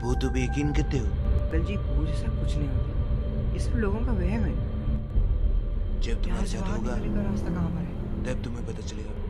भूतों पे यकीन करते हो अंकल जी भूत जैसा कुछ नहीं होता। इस सब लोगों का वहम है। जब तुम्हारे साथ होगा रास्ता कहाँ पर है? तब तुम्हें पता चलेगा।